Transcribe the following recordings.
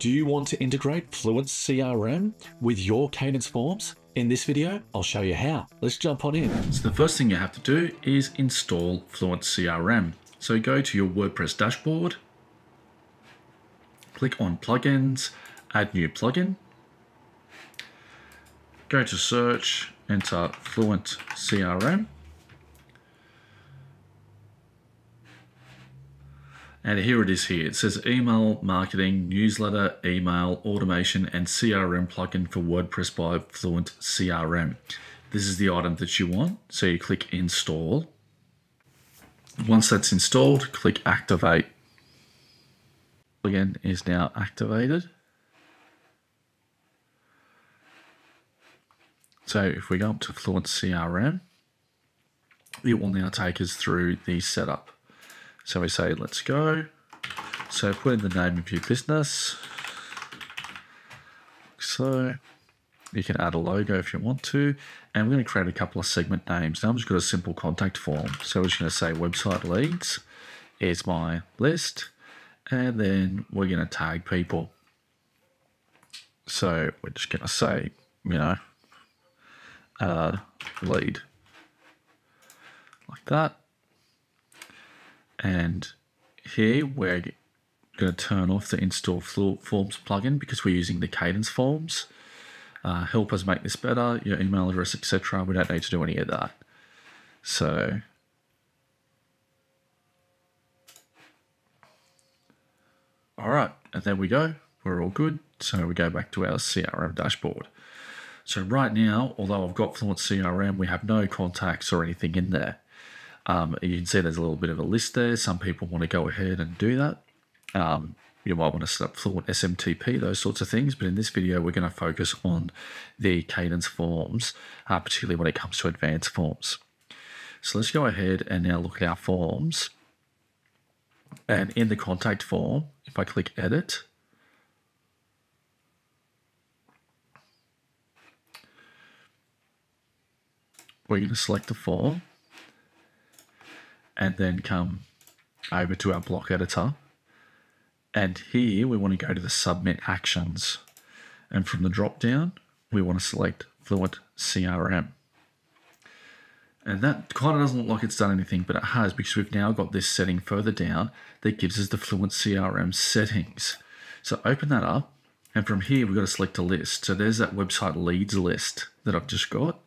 Do you want to integrate Fluent CRM with your Kadence forms? In this video, I'll show you how. Let's jump on in. So the first thing you have to do is install Fluent CRM. So go to your WordPress dashboard, click on plugins, add new plugin, go to search, enter Fluent CRM, And here it is here. It says email marketing, newsletter, email, automation, and CRM plugin for WordPress by Fluent CRM. This is the item that you want. So you click install. Once that's installed, click activate. Again, is now activated. So if we go up to Fluent CRM, it will now take us through the setup. So we say, let's go. So put in the name of your business. So you can add a logo if you want to. And we're going to create a couple of segment names. Now I'm just got a simple contact form. So we're just going to say website leads is my list. And then we're going to tag people. So we're just going to say, you know, uh, lead like that. And here we're going to turn off the install forms plugin because we're using the Kadence forms. Uh, help us make this better, your email address, etc. We don't need to do any of that. So all right, and there we go. We're all good. So we go back to our CRM dashboard. So right now, although I've got Fluent CRM, we have no contacts or anything in there. Um, you can see there's a little bit of a list there. Some people want to go ahead and do that. Um, you might want to set up Fluent SMTP, those sorts of things. But in this video, we're going to focus on the Kadence forms, uh, particularly when it comes to advanced forms. So let's go ahead and now look at our forms. And in the contact form, if I click edit, we're going to select the form and then come over to our block editor. And here we want to go to the submit actions. And from the drop down, we want to select Fluent CRM. And that kind of doesn't look like it's done anything, but it has because we've now got this setting further down that gives us the Fluent CRM settings. So open that up, and from here we've got to select a list. So there's that website leads list that I've just got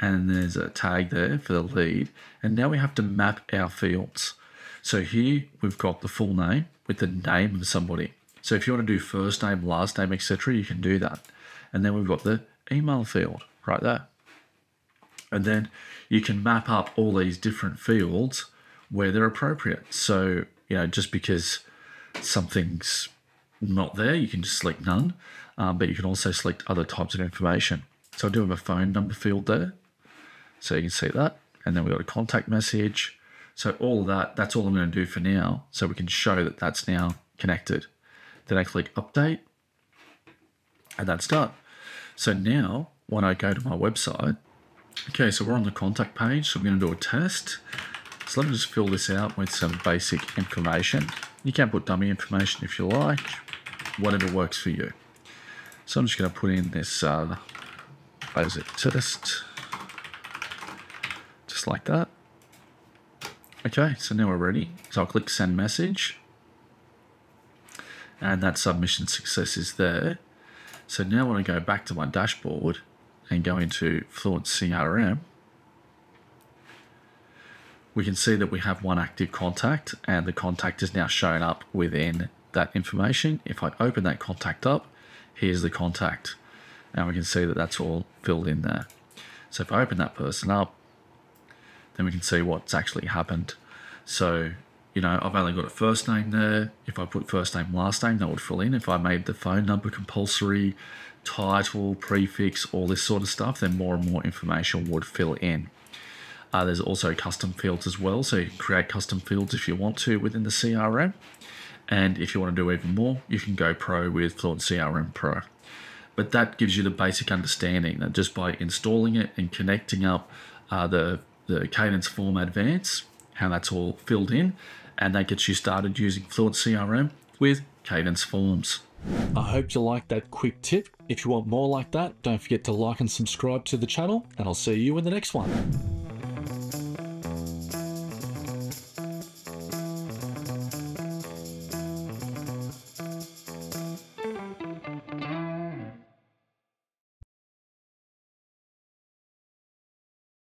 and there's a tag there for the lead. And now we have to map our fields. So here we've got the full name with the name of somebody. So if you want to do first name, last name, etc., you can do that. And then we've got the email field right there. And then you can map up all these different fields where they're appropriate. So, you know, just because something's not there, you can just select none, um, but you can also select other types of information. So I do have a phone number field there. So you can see that. And then we've got a contact message. So all that, that's all I'm going to do for now. So we can show that that's now connected. Then I click update and that's done. So now when I go to my website, okay, so we're on the contact page. So I'm going to do a test. So let me just fill this out with some basic information. You can put dummy information if you like, whatever works for you. So I'm just going to put in this, uh, basic test just like that. Okay, so now we're ready. So I'll click send message. And that submission success is there. So now when I go back to my dashboard and go into Fluent CRM, we can see that we have one active contact and the contact is now shown up within that information. If I open that contact up, here's the contact. And we can see that that's all filled in there. So if I open that person up, then we can see what's actually happened. So, you know, I've only got a first name there. If I put first name, last name, that would fill in. If I made the phone number compulsory, title, prefix, all this sort of stuff, then more and more information would fill in. Uh, there's also custom fields as well, so you can create custom fields if you want to within the CRM. And if you want to do even more, you can go pro with Fluent CRM Pro. But that gives you the basic understanding that just by installing it and connecting up uh, the the Kadence Form Advance, how that's all filled in, and that gets you started using Fluent CRM with Kadence Forms. I hope you liked that quick tip. If you want more like that, don't forget to like and subscribe to the channel, and I'll see you in the next one.